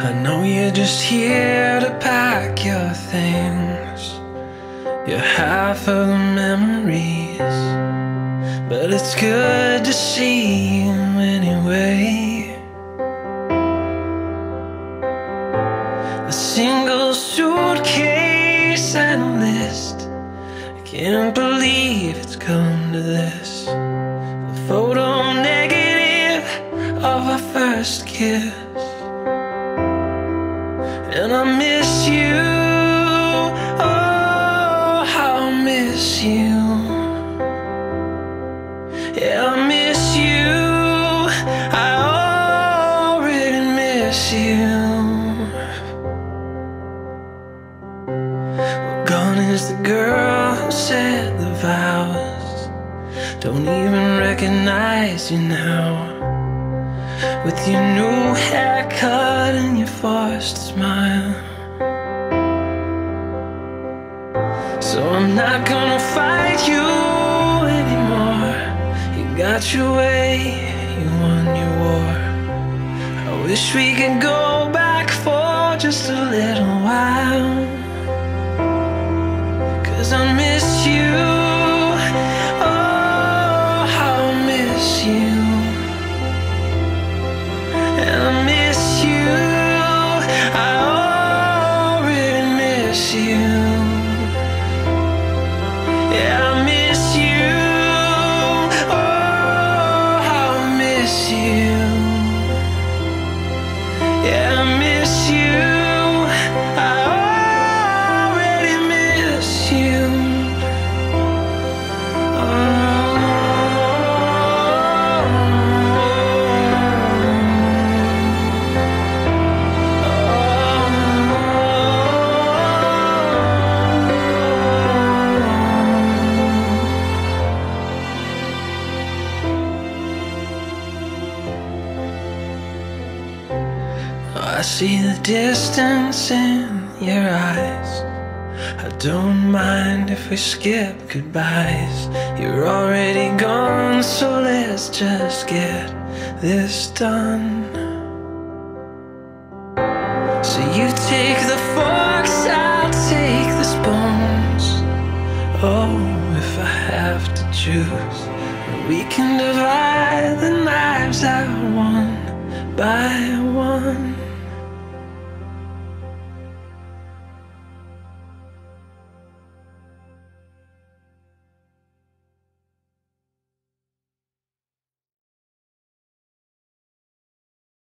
I know you're just here to pack your things. You're half of the memories, but it's good to see you anyway. A single suitcase and a list. I can't believe it's come to this. A photo negative of our first kiss. And I miss you. Oh, how I miss you. Yeah, I miss you. I already miss you. Gone is the girl who said the vows. Don't even recognize you now. With your new haircut and your forced smile. So I'm not gonna fight you anymore. You got your way, you won your war. I wish we could go back for just a little while. Cause I miss you. I see the distance in your eyes. I don't mind if we skip goodbyes. You're already gone, so let's just get this done. So you take the forks, I'll take the spoons. Oh, if I have to choose, we can divide the knives out one by one.